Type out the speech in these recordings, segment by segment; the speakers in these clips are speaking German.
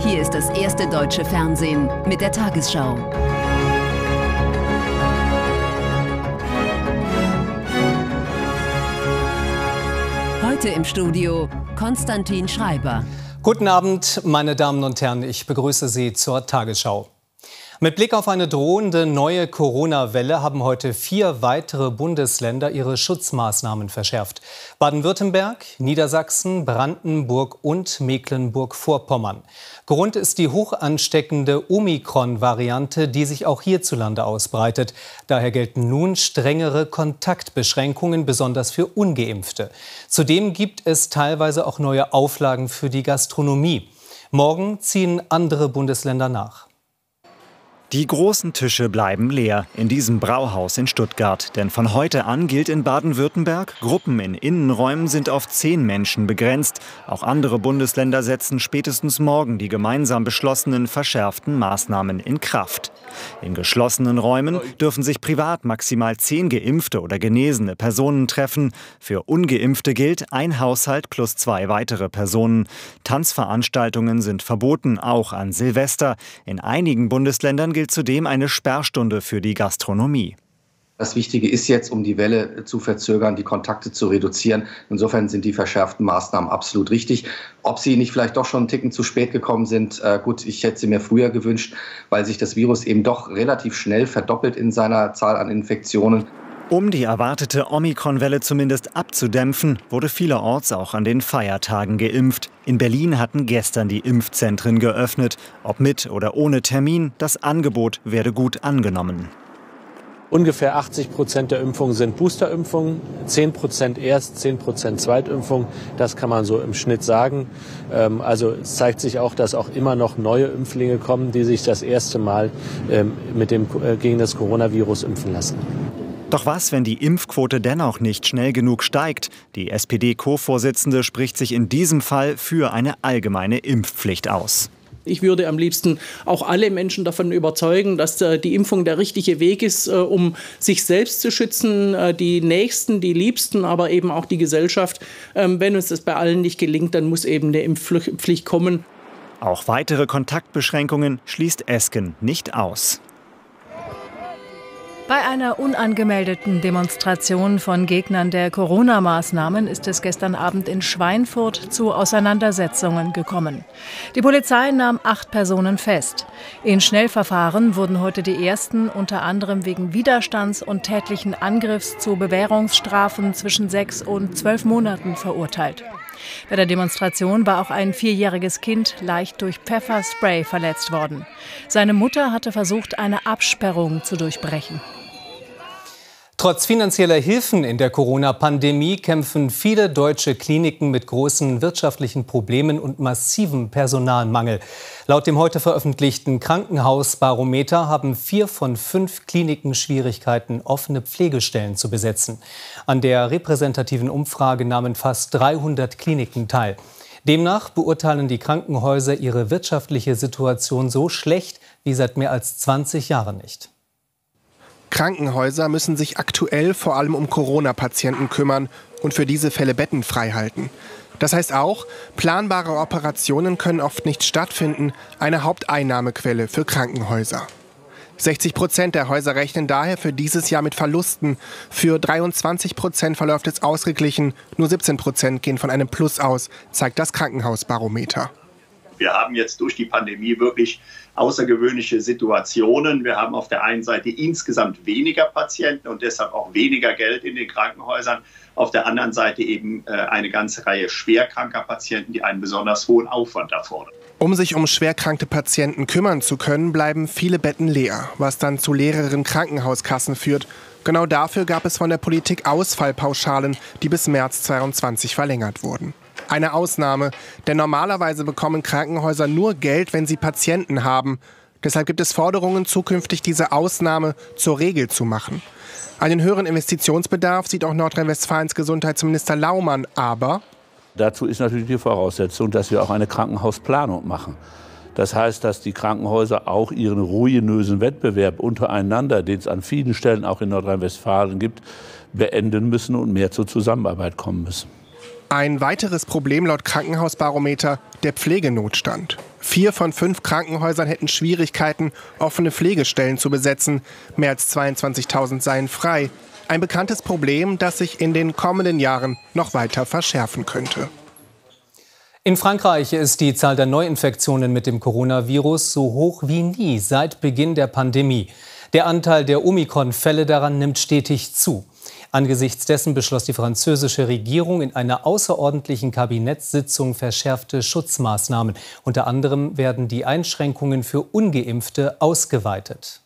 Hier ist das erste deutsche Fernsehen mit der Tagesschau. Heute im Studio Konstantin Schreiber. Guten Abend, meine Damen und Herren. Ich begrüße Sie zur Tagesschau. Mit Blick auf eine drohende neue Corona-Welle haben heute vier weitere Bundesländer ihre Schutzmaßnahmen verschärft. Baden-Württemberg, Niedersachsen, Brandenburg und Mecklenburg-Vorpommern. Grund ist die hoch ansteckende Omikron-Variante, die sich auch hierzulande ausbreitet. Daher gelten nun strengere Kontaktbeschränkungen, besonders für ungeimpfte. Zudem gibt es teilweise auch neue Auflagen für die Gastronomie. Morgen ziehen andere Bundesländer nach. Die großen Tische bleiben leer in diesem Brauhaus in Stuttgart. Denn von heute an gilt in Baden-Württemberg, Gruppen in Innenräumen sind auf zehn Menschen begrenzt. Auch andere Bundesländer setzen spätestens morgen die gemeinsam beschlossenen verschärften Maßnahmen in Kraft. In geschlossenen Räumen dürfen sich privat maximal zehn geimpfte oder genesene Personen treffen. Für ungeimpfte gilt ein Haushalt plus zwei weitere Personen. Tanzveranstaltungen sind verboten, auch an Silvester. In einigen Bundesländern gilt zudem eine Sperrstunde für die Gastronomie. Das Wichtige ist jetzt, um die Welle zu verzögern, die Kontakte zu reduzieren. Insofern sind die verschärften Maßnahmen absolut richtig. Ob sie nicht vielleicht doch schon einen Ticken zu spät gekommen sind, äh, gut, ich hätte sie mir früher gewünscht, weil sich das Virus eben doch relativ schnell verdoppelt in seiner Zahl an Infektionen. Um die erwartete Omikron-Welle zumindest abzudämpfen, wurde vielerorts auch an den Feiertagen geimpft. In Berlin hatten gestern die Impfzentren geöffnet. Ob mit oder ohne Termin, das Angebot werde gut angenommen. Ungefähr 80 Prozent der Impfungen sind Boosterimpfungen, 10 Prozent Erst-, 10 Prozent Zweitimpfung. Das kann man so im Schnitt sagen. Ähm, also es zeigt sich auch, dass auch immer noch neue Impflinge kommen, die sich das erste Mal ähm, mit dem, äh, gegen das Coronavirus impfen lassen. Doch was, wenn die Impfquote dennoch nicht schnell genug steigt? Die SPD-Co-Vorsitzende spricht sich in diesem Fall für eine allgemeine Impfpflicht aus. Ich würde am liebsten auch alle Menschen davon überzeugen, dass äh, die Impfung der richtige Weg ist, äh, um sich selbst zu schützen, äh, die Nächsten, die Liebsten, aber eben auch die Gesellschaft. Ähm, wenn uns das bei allen nicht gelingt, dann muss eben eine Impfpflicht kommen. Auch weitere Kontaktbeschränkungen schließt Esken nicht aus. Bei einer unangemeldeten Demonstration von Gegnern der Corona-Maßnahmen ist es gestern Abend in Schweinfurt zu Auseinandersetzungen gekommen. Die Polizei nahm acht Personen fest. In Schnellverfahren wurden heute die ersten unter anderem wegen Widerstands und tätlichen Angriffs zu Bewährungsstrafen zwischen sechs und zwölf Monaten verurteilt. Bei der Demonstration war auch ein vierjähriges Kind leicht durch Pfefferspray verletzt worden. Seine Mutter hatte versucht, eine Absperrung zu durchbrechen. Trotz finanzieller Hilfen in der Corona-Pandemie kämpfen viele deutsche Kliniken mit großen wirtschaftlichen Problemen und massivem Personalmangel. Laut dem heute veröffentlichten Krankenhausbarometer haben vier von fünf Kliniken Schwierigkeiten, offene Pflegestellen zu besetzen. An der repräsentativen Umfrage nahmen fast 300 Kliniken teil. Demnach beurteilen die Krankenhäuser ihre wirtschaftliche Situation so schlecht wie seit mehr als 20 Jahren nicht. Krankenhäuser müssen sich aktuell vor allem um Corona-Patienten kümmern und für diese Fälle Betten freihalten. Das heißt auch, planbare Operationen können oft nicht stattfinden, eine Haupteinnahmequelle für Krankenhäuser. 60 Prozent der Häuser rechnen daher für dieses Jahr mit Verlusten. Für 23 Prozent verläuft es ausgeglichen. Nur 17 Prozent gehen von einem Plus aus, zeigt das Krankenhausbarometer. Wir haben jetzt durch die Pandemie wirklich außergewöhnliche Situationen. Wir haben auf der einen Seite insgesamt weniger Patienten und deshalb auch weniger Geld in den Krankenhäusern. Auf der anderen Seite eben äh, eine ganze Reihe schwerkranker Patienten, die einen besonders hohen Aufwand erfordern. Um sich um schwerkranke Patienten kümmern zu können, bleiben viele Betten leer, was dann zu leereren Krankenhauskassen führt. Genau dafür gab es von der Politik Ausfallpauschalen, die bis März 2022 verlängert wurden. Eine Ausnahme, denn normalerweise bekommen Krankenhäuser nur Geld, wenn sie Patienten haben. Deshalb gibt es Forderungen, zukünftig diese Ausnahme zur Regel zu machen. Einen höheren Investitionsbedarf sieht auch Nordrhein-Westfalens Gesundheitsminister Laumann, aber dazu ist natürlich die Voraussetzung, dass wir auch eine Krankenhausplanung machen. Das heißt, dass die Krankenhäuser auch ihren ruinösen Wettbewerb untereinander, den es an vielen Stellen auch in Nordrhein-Westfalen gibt, beenden müssen und mehr zur Zusammenarbeit kommen müssen. Ein weiteres Problem laut Krankenhausbarometer der Pflegenotstand. Vier von fünf Krankenhäusern hätten Schwierigkeiten, offene Pflegestellen zu besetzen. Mehr als 22.000 seien frei. Ein bekanntes Problem, das sich in den kommenden Jahren noch weiter verschärfen könnte. In Frankreich ist die Zahl der Neuinfektionen mit dem Coronavirus so hoch wie nie seit Beginn der Pandemie. Der Anteil der Omikron-Fälle daran nimmt stetig zu. Angesichts dessen beschloss die französische Regierung in einer außerordentlichen Kabinettssitzung verschärfte Schutzmaßnahmen. Unter anderem werden die Einschränkungen für ungeimpfte ausgeweitet.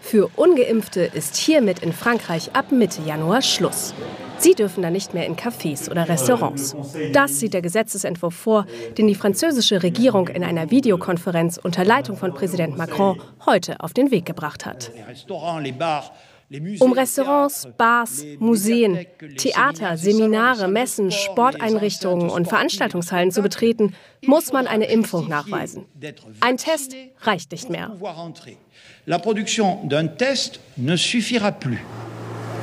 Für ungeimpfte ist hiermit in Frankreich ab Mitte Januar Schluss. Sie dürfen dann nicht mehr in Cafés oder Restaurants. Das sieht der Gesetzesentwurf vor, den die französische Regierung in einer Videokonferenz unter Leitung von Präsident Macron heute auf den Weg gebracht hat. Um Restaurants, Bars, Museen, Theater, Seminare, Messen, Sporteinrichtungen und Veranstaltungshallen zu betreten, muss man eine Impfung nachweisen. Ein Test reicht nicht mehr. Ne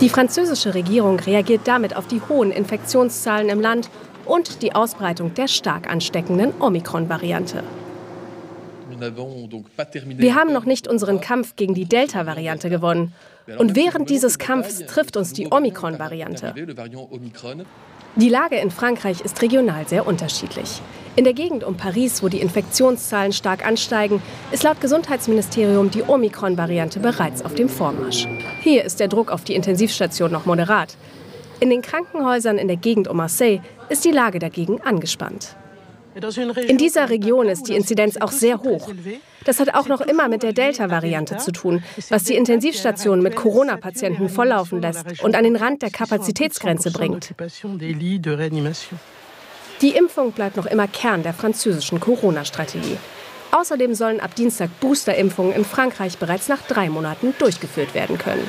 die französische Regierung reagiert damit auf die hohen Infektionszahlen im Land und die Ausbreitung der stark ansteckenden Omikron-Variante. Wir haben noch nicht unseren Kampf gegen die Delta-Variante gewonnen. Und während dieses Kampfs trifft uns die Omikron-Variante. Die Lage in Frankreich ist regional sehr unterschiedlich. In der Gegend um Paris, wo die Infektionszahlen stark ansteigen, ist laut Gesundheitsministerium die Omikron-Variante bereits auf dem Vormarsch. Hier ist der Druck auf die Intensivstation noch moderat. In den Krankenhäusern in der Gegend um Marseille ist die Lage dagegen angespannt. In dieser Region ist die Inzidenz auch sehr hoch. Das hat auch noch immer mit der Delta-Variante zu tun, was die Intensivstationen mit Corona-Patienten volllaufen lässt und an den Rand der Kapazitätsgrenze bringt. Die Impfung bleibt noch immer Kern der französischen Corona-Strategie. Außerdem sollen ab Dienstag Boosterimpfungen in Frankreich bereits nach drei Monaten durchgeführt werden können.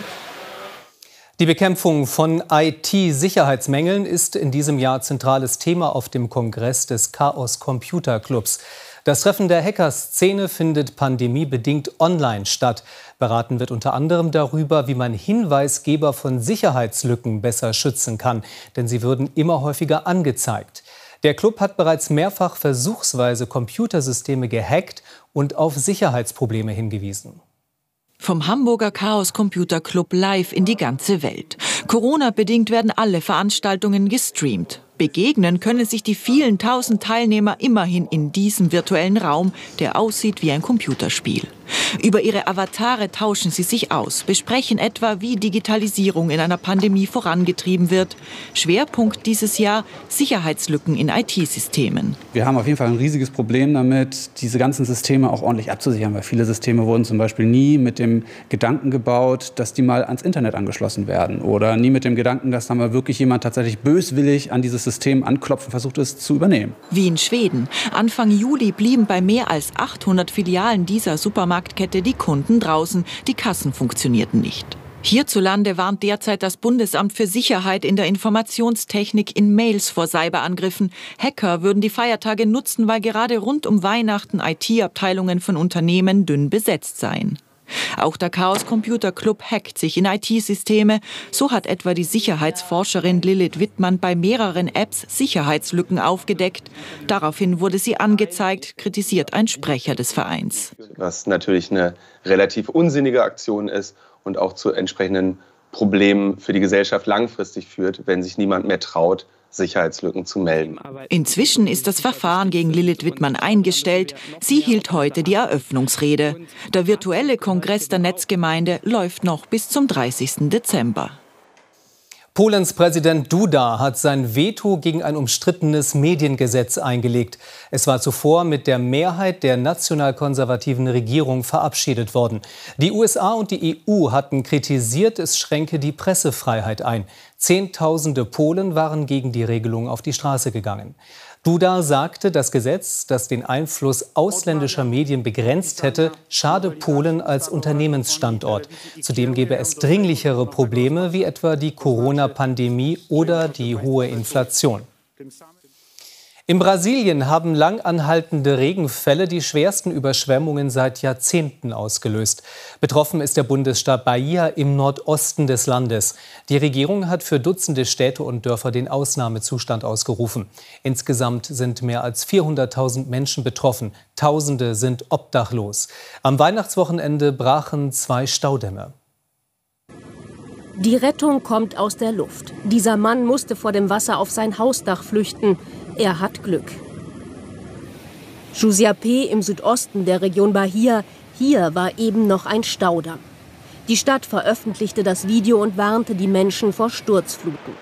Die Bekämpfung von IT-Sicherheitsmängeln ist in diesem Jahr zentrales Thema auf dem Kongress des Chaos Computer Clubs. Das Treffen der Hackerszene findet pandemiebedingt online statt. Beraten wird unter anderem darüber, wie man Hinweisgeber von Sicherheitslücken besser schützen kann, denn sie würden immer häufiger angezeigt. Der Club hat bereits mehrfach versuchsweise Computersysteme gehackt und auf Sicherheitsprobleme hingewiesen. Vom Hamburger Chaos Computer Club live in die ganze Welt. Corona-bedingt werden alle Veranstaltungen gestreamt. Begegnen können sich die vielen tausend Teilnehmer immerhin in diesem virtuellen Raum, der aussieht wie ein Computerspiel. Über ihre Avatare tauschen sie sich aus, besprechen etwa, wie Digitalisierung in einer Pandemie vorangetrieben wird. Schwerpunkt dieses Jahr Sicherheitslücken in IT-Systemen. Wir haben auf jeden Fall ein riesiges Problem damit, diese ganzen Systeme auch ordentlich abzusichern, weil viele Systeme wurden zum Beispiel nie mit dem Gedanken gebaut, dass die mal ans Internet angeschlossen werden oder nie mit dem Gedanken, dass da mal wirklich jemand tatsächlich böswillig an dieses System anklopfen versucht es zu übernehmen. Wie in Schweden. Anfang Juli blieben bei mehr als 800 Filialen dieser Supermarktkette die Kunden draußen. Die Kassen funktionierten nicht. Hierzulande warnt derzeit das Bundesamt für Sicherheit in der Informationstechnik in Mails vor Cyberangriffen. Hacker würden die Feiertage nutzen, weil gerade rund um Weihnachten IT-Abteilungen von Unternehmen dünn besetzt seien. Auch der Chaos Computer Club hackt sich in IT-Systeme. So hat etwa die Sicherheitsforscherin Lilith Wittmann bei mehreren Apps Sicherheitslücken aufgedeckt. Daraufhin wurde sie angezeigt, kritisiert ein Sprecher des Vereins. Was natürlich eine relativ unsinnige Aktion ist und auch zu entsprechenden Problemen für die Gesellschaft langfristig führt, wenn sich niemand mehr traut, Sicherheitslücken zu melden. Inzwischen ist das Verfahren gegen Lilith Wittmann eingestellt. Sie hielt heute die Eröffnungsrede. Der virtuelle Kongress der Netzgemeinde läuft noch bis zum 30. Dezember. Polens Präsident Duda hat sein Veto gegen ein umstrittenes Mediengesetz eingelegt. Es war zuvor mit der Mehrheit der nationalkonservativen Regierung verabschiedet worden. Die USA und die EU hatten kritisiert, es schränke die Pressefreiheit ein. Zehntausende Polen waren gegen die Regelung auf die Straße gegangen. Duda sagte, das Gesetz, das den Einfluss ausländischer Medien begrenzt hätte, schade Polen als Unternehmensstandort. Zudem gäbe es dringlichere Probleme wie etwa die Corona-Pandemie oder die hohe Inflation. In Brasilien haben lang anhaltende Regenfälle die schwersten Überschwemmungen seit Jahrzehnten ausgelöst. Betroffen ist der Bundesstaat Bahia im Nordosten des Landes. Die Regierung hat für Dutzende Städte und Dörfer den Ausnahmezustand ausgerufen. Insgesamt sind mehr als 400.000 Menschen betroffen. Tausende sind obdachlos. Am Weihnachtswochenende brachen zwei Staudämme. Die Rettung kommt aus der Luft. Dieser Mann musste vor dem Wasser auf sein Hausdach flüchten. Er hat Glück. Jusiapé im Südosten der Region Bahia, hier war eben noch ein Staudamm. Die Stadt veröffentlichte das Video und warnte die Menschen vor Sturzfluten.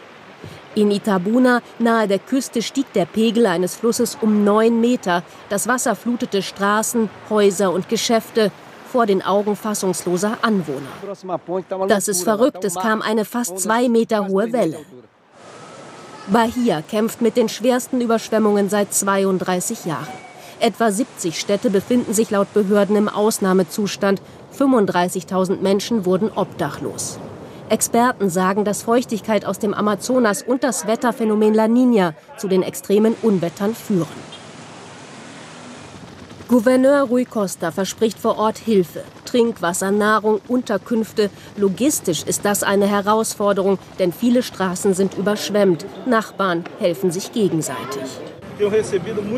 In Itabuna, nahe der Küste, stieg der Pegel eines Flusses um neun Meter. Das Wasser flutete Straßen, Häuser und Geschäfte vor den Augen fassungsloser Anwohner. Das ist verrückt, es kam eine fast zwei Meter hohe Welle. Bahia kämpft mit den schwersten Überschwemmungen seit 32 Jahren. Etwa 70 Städte befinden sich laut Behörden im Ausnahmezustand. 35.000 Menschen wurden obdachlos. Experten sagen, dass Feuchtigkeit aus dem Amazonas und das Wetterphänomen La Nina zu den extremen Unwettern führen. Gouverneur Rui Costa verspricht vor Ort Hilfe. Trinkwasser, Nahrung, Unterkünfte. Logistisch ist das eine Herausforderung, denn viele Straßen sind überschwemmt. Nachbarn helfen sich gegenseitig.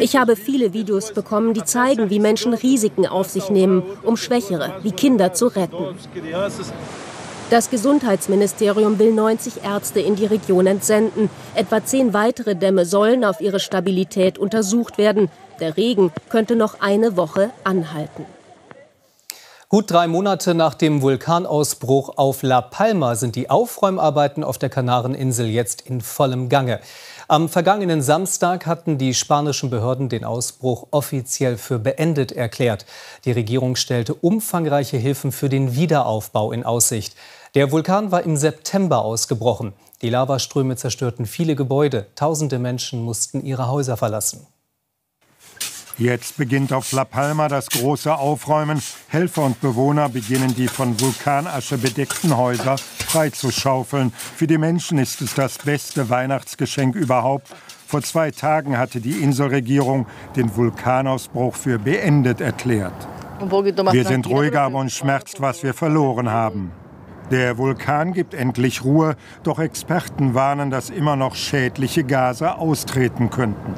Ich habe viele Videos bekommen, die zeigen, wie Menschen Risiken auf sich nehmen, um Schwächere wie Kinder zu retten. Das Gesundheitsministerium will 90 Ärzte in die Region entsenden. Etwa zehn weitere Dämme sollen auf ihre Stabilität untersucht werden. Der Regen könnte noch eine Woche anhalten. Gut drei Monate nach dem Vulkanausbruch auf La Palma sind die Aufräumarbeiten auf der Kanareninsel jetzt in vollem Gange. Am vergangenen Samstag hatten die spanischen Behörden den Ausbruch offiziell für beendet erklärt. Die Regierung stellte umfangreiche Hilfen für den Wiederaufbau in Aussicht. Der Vulkan war im September ausgebrochen. Die Lavaströme zerstörten viele Gebäude. Tausende Menschen mussten ihre Häuser verlassen. Jetzt beginnt auf La Palma das große Aufräumen. Helfer und Bewohner beginnen die von Vulkanasche bedeckten Häuser freizuschaufeln. Für die Menschen ist es das beste Weihnachtsgeschenk überhaupt. Vor zwei Tagen hatte die Inselregierung den Vulkanausbruch für beendet erklärt. Wir sind ruhiger, aber uns schmerzt, was wir verloren haben. Der Vulkan gibt endlich Ruhe, doch Experten warnen, dass immer noch schädliche Gase austreten könnten.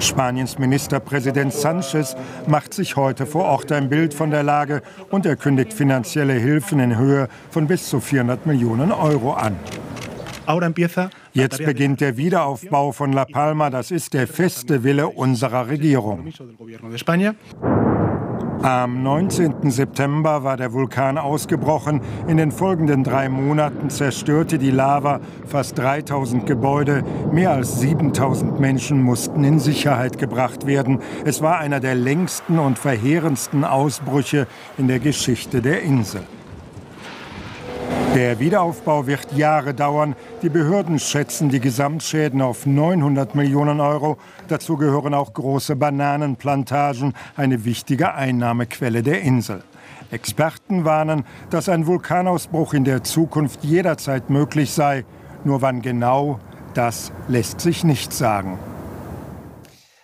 Spaniens Ministerpräsident Sanchez macht sich heute vor Ort ein Bild von der Lage und er kündigt finanzielle Hilfen in Höhe von bis zu 400 Millionen Euro an. Jetzt beginnt der Wiederaufbau von La Palma. Das ist der feste Wille unserer Regierung. Am 19. September war der Vulkan ausgebrochen. In den folgenden drei Monaten zerstörte die Lava fast 3000 Gebäude. Mehr als 7000 Menschen mussten in Sicherheit gebracht werden. Es war einer der längsten und verheerendsten Ausbrüche in der Geschichte der Insel. Der Wiederaufbau wird Jahre dauern. Die Behörden schätzen die Gesamtschäden auf 900 Millionen Euro. Dazu gehören auch große Bananenplantagen, eine wichtige Einnahmequelle der Insel. Experten warnen, dass ein Vulkanausbruch in der Zukunft jederzeit möglich sei. Nur wann genau, das lässt sich nicht sagen.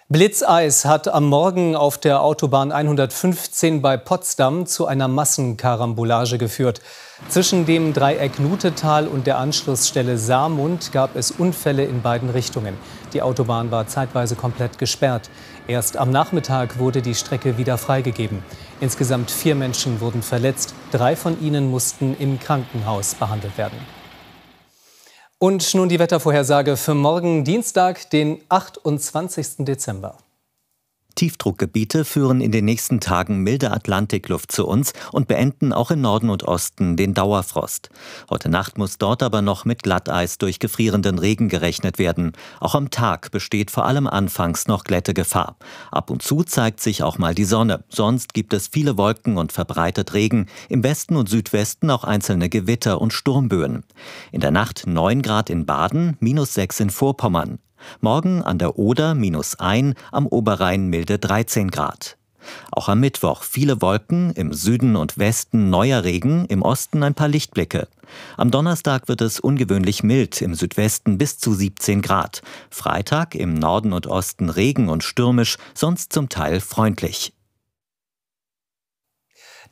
Blitzeis hat am Morgen auf der Autobahn 115 bei Potsdam zu einer Massenkarambolage geführt. Zwischen dem Dreieck Nutetal und der Anschlussstelle Saarmund gab es Unfälle in beiden Richtungen. Die Autobahn war zeitweise komplett gesperrt. Erst am Nachmittag wurde die Strecke wieder freigegeben. Insgesamt vier Menschen wurden verletzt. Drei von ihnen mussten im Krankenhaus behandelt werden. Und nun die Wettervorhersage für morgen Dienstag, den 28. Dezember. Tiefdruckgebiete führen in den nächsten Tagen milde Atlantikluft zu uns und beenden auch im Norden und Osten den Dauerfrost. Heute Nacht muss dort aber noch mit Glatteis durch gefrierenden Regen gerechnet werden. Auch am Tag besteht vor allem anfangs noch Glättegefahr. Ab und zu zeigt sich auch mal die Sonne. Sonst gibt es viele Wolken und verbreitet Regen. Im Westen und Südwesten auch einzelne Gewitter und Sturmböen. In der Nacht 9 Grad in Baden, minus 6 in Vorpommern. Morgen an der Oder minus 1, am Oberrhein milde 13 Grad. Auch am Mittwoch viele Wolken, im Süden und Westen neuer Regen, im Osten ein paar Lichtblicke. Am Donnerstag wird es ungewöhnlich mild, im Südwesten bis zu 17 Grad. Freitag im Norden und Osten Regen und stürmisch, sonst zum Teil freundlich.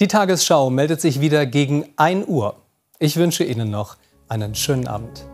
Die Tagesschau meldet sich wieder gegen 1 Uhr. Ich wünsche Ihnen noch einen schönen Abend.